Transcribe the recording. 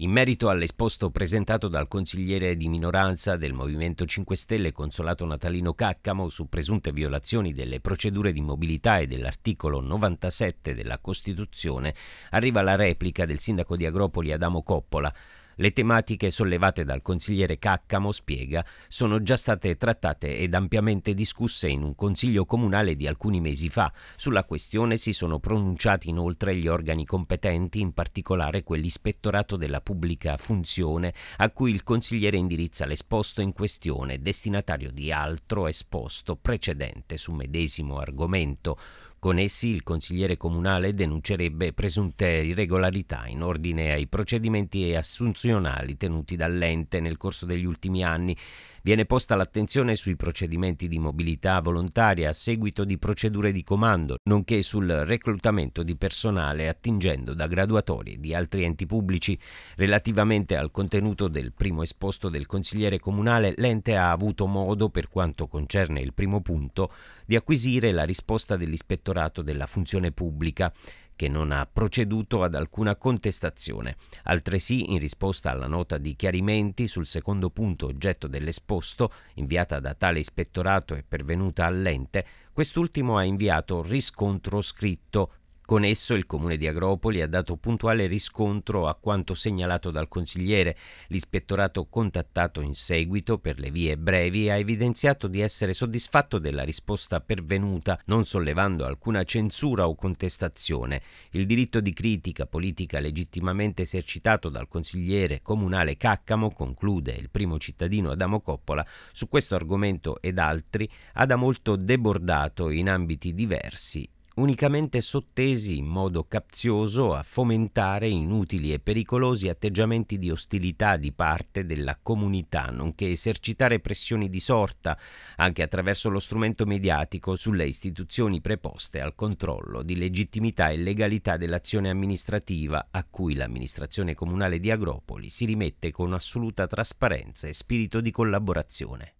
In merito all'esposto presentato dal consigliere di minoranza del Movimento 5 Stelle Consolato Natalino Caccamo su presunte violazioni delle procedure di mobilità e dell'articolo 97 della Costituzione, arriva la replica del sindaco di Agropoli Adamo Coppola. Le tematiche sollevate dal consigliere Caccamo, spiega, sono già state trattate ed ampiamente discusse in un consiglio comunale di alcuni mesi fa. Sulla questione si sono pronunciati inoltre gli organi competenti, in particolare quell'ispettorato della pubblica funzione, a cui il consigliere indirizza l'esposto in questione, destinatario di altro esposto precedente su medesimo argomento. Con essi il consigliere comunale denuncerebbe presunte irregolarità in ordine ai procedimenti assunzionali tenuti dall'ente nel corso degli ultimi anni. Viene posta l'attenzione sui procedimenti di mobilità volontaria a seguito di procedure di comando, nonché sul reclutamento di personale attingendo da graduatorie di altri enti pubblici. Relativamente al contenuto del primo esposto del consigliere comunale, l'ente ha avuto modo, per quanto concerne il primo punto, di acquisire la risposta dell'ispettorato della funzione pubblica che non ha proceduto ad alcuna contestazione. Altresì, in risposta alla nota di chiarimenti sul secondo punto oggetto dell'esposto, inviata da tale ispettorato e pervenuta all'ente, quest'ultimo ha inviato riscontro scritto con esso il comune di Agropoli ha dato puntuale riscontro a quanto segnalato dal consigliere. L'ispettorato contattato in seguito per le vie brevi ha evidenziato di essere soddisfatto della risposta pervenuta, non sollevando alcuna censura o contestazione. Il diritto di critica politica legittimamente esercitato dal consigliere comunale Caccamo, conclude il primo cittadino Adamo Coppola, su questo argomento ed altri ha da molto debordato in ambiti diversi unicamente sottesi in modo capzioso a fomentare inutili e pericolosi atteggiamenti di ostilità di parte della comunità, nonché esercitare pressioni di sorta, anche attraverso lo strumento mediatico, sulle istituzioni preposte al controllo di legittimità e legalità dell'azione amministrativa a cui l'amministrazione comunale di Agropoli si rimette con assoluta trasparenza e spirito di collaborazione.